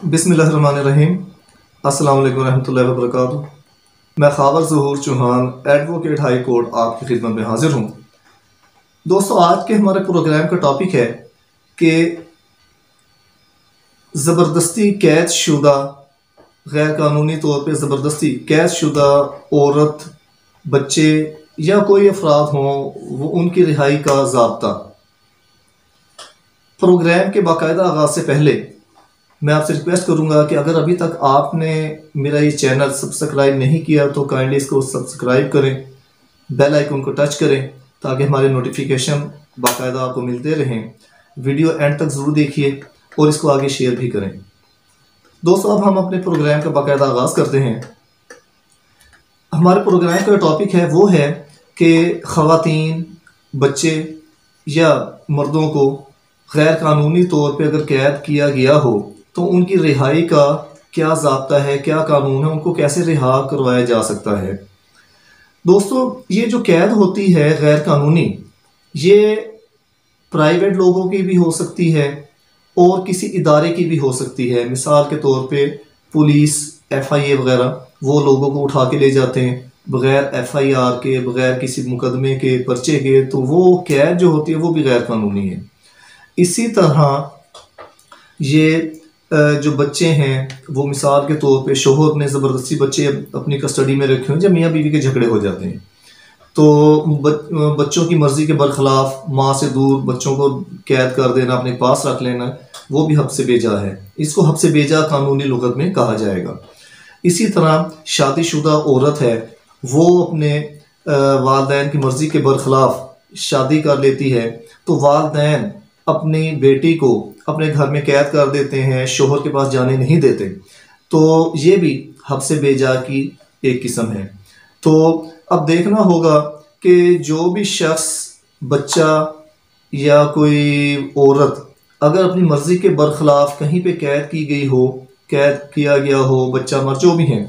बिसमीम अस्सलाम वालेकुम रहमतुल्लाहि व बरकातुहू मैं खाबर Zahoor Chauhan advocate high court आपकी खिदमत में हाजिर हूँ। दोस्तों, आज के हमारे प्रोग्राम का टॉपिक है कि ज़बरदस्ती कैद शुदा गैर कानूनी तौर पर ज़बरदस्ती कैद शुदा औरत, बच्चे या कोई अफराद हों, वो उनकी रिहाई का जबता। प्रोग्राम के बाकायदा आगाज़ से पहले मैं आपसे रिक्वेस्ट करूँगा कि अगर अभी तक आपने मेरा ये चैनल सब्सक्राइब नहीं किया तो काइंडली इसको सब्सक्राइब करें बेल आइकन को टच करें, ताकि हमारे नोटिफिकेशन बाकायदा आपको मिलते रहें। वीडियो एंड तक ज़रूर देखिए और इसको आगे शेयर भी करें। दोस्तों, अब हम अपने प्रोग्राम का बाकायदा आगाज़ करते हैं। हमारे प्रोग्राम का टॉपिक है, वो है कि ख़वातीन, बच्चे या मर्दों को गैर कानूनी तौर पर अगर कैद किया गया हो तो उनकी रिहाई का क्या जबता है, क्या कानून है, उनको कैसे रिहा करवाया जा सकता है? दोस्तों, ये जो कैद होती है गैर कानूनी ये प्राइवेट लोगों की भी हो सकती है और किसी इदारे की भी हो सकती है। मिसाल के तौर पे पुलिस, एफआईए वगैरह, वो लोगों को उठा के ले जाते हैं। बग़ैर एफआईआर के, बग़ैर किसी मुकदमे के पर्चे के तो वो कैद जो होती है, वो भी गैर कानूनी है। इसी तरह ये जो बच्चे हैं, वो मिसाल के तौर पे शोहर ने ज़बरदस्ती बच्चे अपनी कस्टडी में रखे हुए जब मियाँ बीवी के झगड़े हो जाते हैं। तो बच्चों की मर्ज़ी के बरखिलाफ माँ से दूर बच्चों को कैद कर देना, अपने पास रख लेना, वो भी हब से बेजा है। इसको हब से बेजा कानूनी लगत में कहा जाएगा। इसी तरह शादीशुदा औरत है, वो अपने वालदेन की मर्ज़ी के बरखिलाफ शादी कर लेती है तो वालदेन अपनी बेटी को अपने घर में कैद कर देते हैं, शोहर के पास जाने नहीं देते। तो ये भी हब से बेजा की एक किस्म है। तो अब देखना होगा कि जो भी शख्स, बच्चा या कोई औरत अगर अपनी मर्ज़ी के बरखिलाफ कहीं पे कैद की गई हो, कैद किया गया हो, बच्चा मर, जो भी है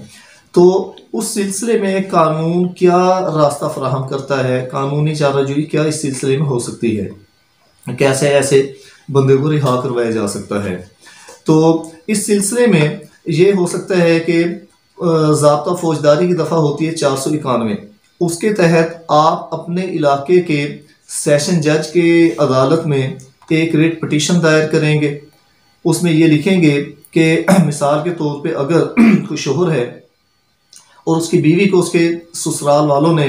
तो उस सिलसिले में कानून क्या रास्ता फ्राहम करता है, कानूनी चाराजोई क्या इस सिलसिले में हो सकती है? कैसे ऐसे बंदे को रिहा करवाया जा सकता है। तो इस सिलसिले में ये हो सकता है कि जबता फौजदारी की दफ़ा होती है चार सौ इक्यानवे। उसके तहत आप अपने इलाके के सेशन जज के अदालत में एक रेट पटिशन दायर करेंगे। उसमें ये लिखेंगे कि, मिसाल के तौर पे अगर कोई शोहर है और उसकी बीवी को उसके ससुराल वालों ने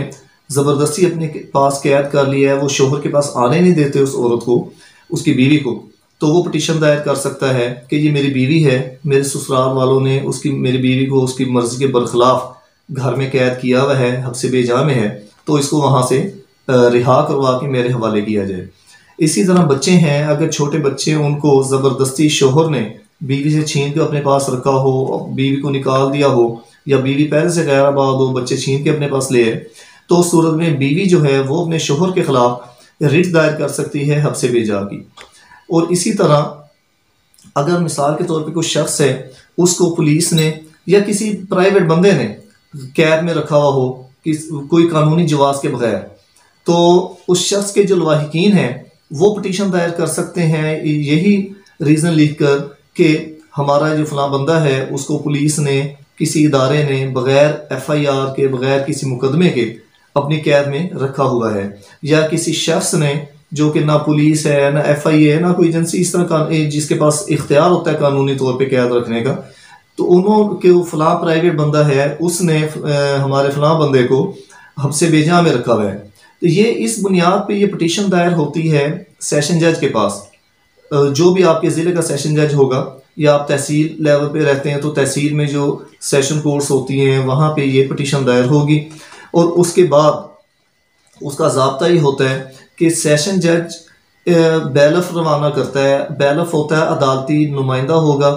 ज़बरदस्ती अपने पास कैद कर लिया है, वो शोहर के पास आने नहीं देते उस औरत को उसकी बीवी को। तो वो पटिशन दायर कर सकता है कि ये मेरी बीवी है, मेरे ससुराल वालों ने उसकी, मेरी बीवी को उसकी मर्ज़ी के बरखिलाफ घर में कैद किया हुआ है हफ्से बेजा में है तो इसको वहाँ से रिहा करवा के मेरे हवाले किया जाए। इसी तरह बच्चे हैं, अगर छोटे बच्चे उनको ज़बरदस्ती शोहर ने बीवी से छीन के अपने पास रखा हो, बीवी को निकाल दिया हो, या बीवी पहले से गैराबाद हो, बच्चे छीन के अपने पास ले आए तो उस सूरत में बीवी जो है वो अपने शोहर के खिलाफ रिट दायर कर सकती है हब से बेजा की और इसी तरह, अगर मिसाल के तौर पे कोई शख्स है, उसको पुलिस ने या किसी प्राइवेट बंदे ने कैद में रखा हुआ हो कि कोई कानूनी जवाब के बगैर तो उस शख्स के जो लवाहिकीन हैं, वो पटिशन दायर कर सकते हैं। यही रीज़न लिख कर कि हमारा जो फला बंदा है, उसको पुलिस ने, किसी इदारे ने बग़ैर एफ़ आई आर के, बग़ैर किसी मुकदमे के अपनी कैद में रखा हुआ है। या किसी शख्स ने, जो कि ना पुलिस है, ना एफ़ आई ए है, ना कोई एजेंसी इस तरह का जिसके पास इख्तियार होता है कानूनी तौर पर कैद रखने का तो उन्होंने के फलां प्राइवेट बंदा है, उसने हमारे फलां बंदे को हमसे बेजा में रखा हुआ है। तो ये इस बुनियाद पे ये पटिशन दायर होती है सेशन जज के पास। जो भी आपके ज़िले का सेशन जज होगा, या आप तहसील लेवल पे रहते हैं तो तहसील में जो सेशन कोर्ट्स होती हैं, वहाँ पे ये पटिशन दायर होगी। और उसके बाद उसका जबता ही होता है कि सेशन जज बैलफ रवाना करता है। बैलफ होता है, अदालती नुमाइंदा होगा।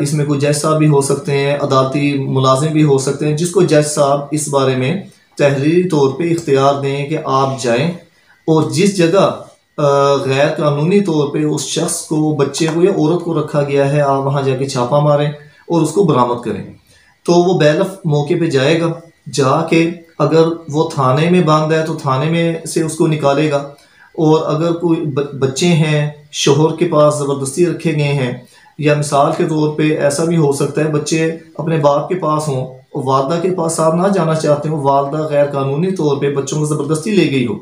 इसमें कोई जज साहब भी हो सकते हैं, अदालती मुलाजिम भी हो सकते हैं, जिसको जज साहब इस बारे में तहरीरी तौर पे इख्तियार दें कि आप जाएँ और जिस जगह गैर कानूनी तौर पे उस शख्स को, बच्चे को या औरत को रखा गया है, आप वहाँ जाके छापा मारें और उसको बरामद करें। तो वो बैलफ मौके पे जाएगा, जाके अगर वो थाने में बाँध है तो थाने में से उसको निकालेगा। और अगर कोई बच्चे हैं, शोहर के पास ज़बरदस्ती रखे गए हैं, या मिसाल के तौर पे ऐसा भी हो सकता है, बच्चे अपने बाप के पास हों और वालदा के पास आप ना जाना चाहते हो, वालदा गैर कानूनी तौर पे बच्चों को ज़बरदस्ती ले गई हो,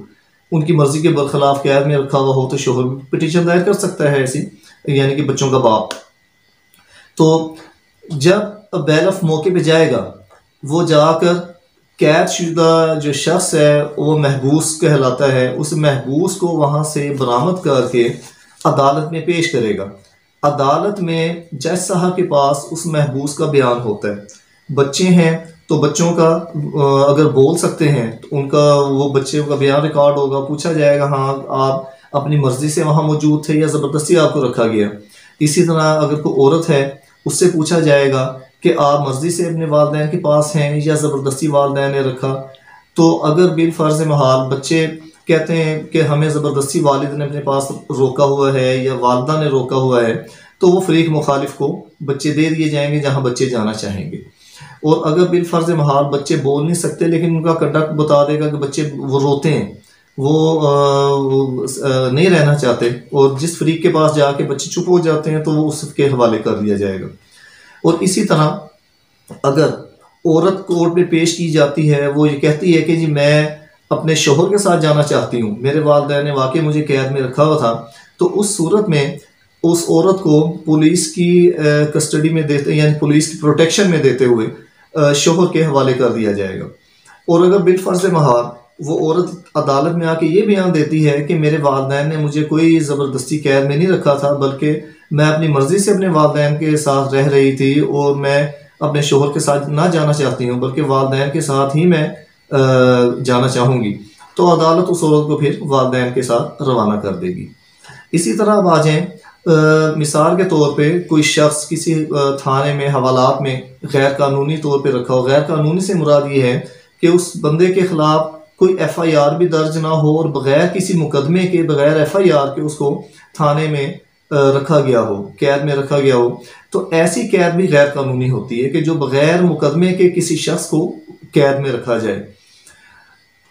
उनकी मर्ज़ी के बरखिलाफ कैद में रखा हुआ हो तो शोहर पिटिशन दायर कर सकता है ऐसी, यानी कि बच्चों का बाप। तो जब बैलफ मौके पर जाएगा, वो जाकर कैद शुदा जो शख्स है, वो महबूस कहलाता है। उस महबूस को वहाँ से बरामद करके अदालत में पेश करेगा। अदालत में जज साहब के पास उस महबूस का बयान होता है। बच्चे हैं तो बच्चों का अगर बोल सकते हैं तो उनका, वो बच्चे का बयान रिकॉर्ड होगा। पूछा जाएगा हाँ आप अपनी मर्ज़ी से वहाँ मौजूद थे या ज़बरदस्ती आपको रखा गया। इसी तरह अगर कोई औरत है, उससे पूछा जाएगा कि आप मर्ज़ी से अपने वालदेन के पास हैं या ज़बरदस्ती वालदेन ने रखा। तो अगर बिल फ़र्ज़ महाल बच्चे कहते हैं कि हमें ज़बरदस्ती वालिद ने अपने पास रोका हुआ है या वालदा ने रोका हुआ है तो वो फरीक मुखालिफ को बच्चे दे दिए जाएँगे जहाँ बच्चे जाना चाहेंगे। और अगर बिल फ़र्ज़ महाल बच्चे बोल नहीं सकते लेकिन उनका कंडक्ट बता देगा कि बच्चे वो रोते हैं वो, नहीं रहना चाहते और जिस फरीक के पास जाके बच्चे चुप हो जाते हैं तो वो उसके हवाले कर दिया जाएगा। और इसी तरह अगर औरत कोर्ट में पेश की जाती है, वो ये कहती है कि जी मैं अपने शोहर के साथ जाना चाहती हूँ, मेरे वालदे ने वाकई मुझे कैद में रखा हुआ था। तो उस सूरत में उस औरत को पुलिस की कस्टडी में देते, यानी पुलिस की प्रोटेक्शन में देते हुए शोहर के हवाले कर दिया जाएगा। और अगर बिल फ़र्ज़ महार वो औरत अदालत में आके ये बयान देती है कि मेरे वालदेन ने मुझे कोई ज़बरदस्ती कैद में नहीं रखा था, बल्कि मैं अपनी मर्ज़ी से अपने वालदेन के साथ रह रही थी और मैं अपने शोहर के साथ ना जाना चाहती हूँ, बल्कि वालदेन के साथ ही मैं जाना चाहूँगी। तो अदालत उस औरत को फिर वालदेन के साथ रवाना कर देगी। इसी तरह अब आ जाएँ मिसाल के तौर पे कोई शख्स किसी थाने में, हवालात में गैर कानूनी तौर पे रखा हो। गैर कानूनी से मुराद ये है कि उस बंदे के ख़िलाफ़ कोई एफ़ आई आर भी दर्ज ना हो और बग़ैर किसी मुकदमे के, बग़ैर एफ़ आई आर के उसको थाने में रखा गया हो कैद में रखा गया हो तो ऐसी कैद भी गैर कानूनी होती है कि जो बग़ैर मुकदमे के किसी शख्स को कैद में रखा जाए।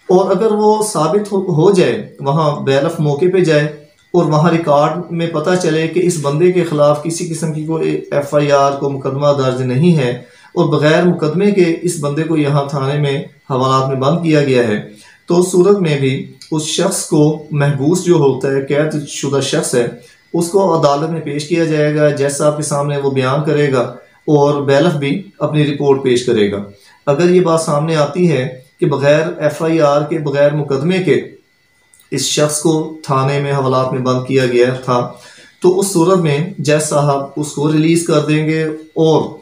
और अगर वो साबित हो, हो जाए वहाँ बैलफ मौके पे जाए और वहाँ रिकॉर्ड में पता चले कि इस बंदे के ख़िलाफ़ किसी किस्म की कोई एफ़ आई आर को मुकदमा दर्ज नहीं है और बग़ैर मुकदमे के इस बंदे को यहाँ थाने में हवालात में बंद किया गया है तो सूरत में भी उस शख्स को महबूस जो होता है कैद शुदा शख्स है उसको अदालत में पेश किया जाएगा जैसा आपके सामने वो बयान करेगा और बैलफ भी अपनी रिपोर्ट पेश करेगा। अगर ये बात सामने आती है कि बग़ैर एफ़ आई आर के, बग़ैर मुकदमे के इस शख्स को थाने में, हवालात में बंद किया गया था तो उस सूरत में जज साहब उसको रिलीज़ कर देंगे और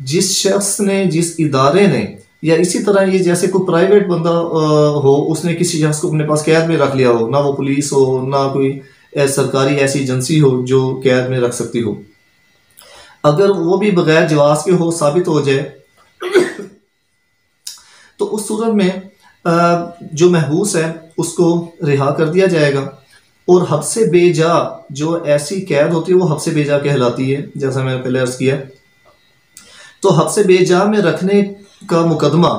जिस शख्स ने, जिस इदारे ने, या इसी तरह ये जैसे कोई प्राइवेट बंदा हो, उसने किसी शख्स को अपने पास कैद में रख लिया हो, ना वो पुलिस हो, ना कोई सरकारी ऐसी एजेंसी हो जो कैद में रख सकती हो। अगर वो भी बगैर जवाब के हो, साबित हो जाए तो उस सूरत में जो महबूस है, उसको रिहा कर दिया जाएगा। और हफ्से बेजा जो ऐसी कैद होती है, वो हफ्से बेजा कहलाती है, जैसा मैंने पहले अर्ज़ किया। तो हफ्से बेजा में रखने का मुकदमा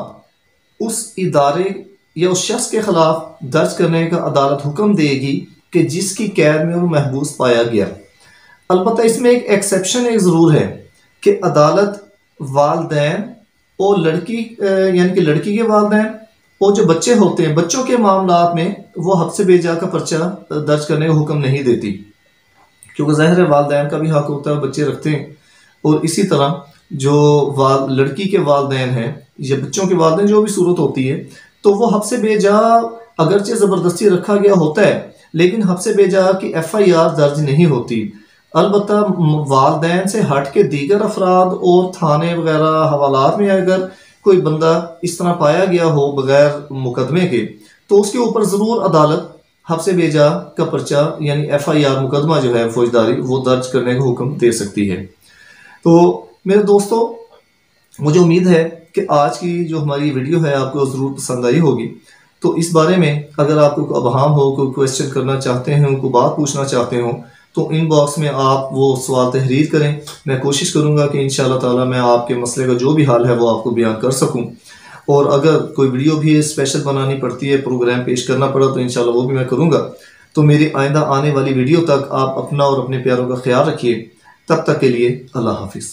उस इदारे या उस शख्स के खिलाफ दर्ज करने का अदालत हुक्म देगी कि जिसकी कैद में वो महबूस पाया गया। अलबत् इसमें एक एक्सेप्शन एक ज़रूर है कि अदालत वालदेन और लड़की यानी कि लड़की के वालदेन और जो बच्चे होते हैं, बच्चों के मामला में वो हद से बेजा का पर्चा दर्ज करने का हुक्म नहीं देती। क्योंकि ज़ाहिर है वालदेन का भी हक होता है बच्चे रखते हैं। और इसी तरह जो वाल, लड़की के वालदेन हैं या बच्चों के वालदेन, जो भी सूरत होती है तो वो हद से बेजा अगरचे ज़बरदस्ती रखा गया होता है। लेकिन हद से बेजा की एफ़ आई आर दर्ज नहीं होती। अलबत् वालदेन से हट के दीगर अफराद और थाने वगैरह हवालात में अगर कोई बंदा इस तरह पाया गया हो बगैर मुकदमे के तो उसके ऊपर ज़रूर अदालत हफ्से बेजा का पर्चा यानी एफ़ आई आर मुकदमा जो है फौजदारी वो दर्ज करने का हुक्म दे सकती है। तो मेरे दोस्तों, मुझे उम्मीद है कि आज की जो हमारी वीडियो है आपको ज़रूर पसंद आई होगी। तो इस बारे में अगर आपको अबहम हो कोई क्वेश्चन करना चाहते हैं, कोई बात पूछना चाहते हो तो इनबॉक्स में आप वो सवाल तहरीर करें। मैं कोशिश करूँगा कि इन ताला मैं आपके मसले का जो भी हाल है वो आपको बयान कर सकूँ। और अगर कोई वीडियो भी स्पेशल बनानी पड़ती है प्रोग्राम पेश करना पड़ा तो इन वो भी मैं करूँगा। तो मेरी आइंदा आने वाली वीडियो तक आप अपना और अपने प्यारों का ख्याल रखिए। तब तक के लिए अल्लाह हाफिज़।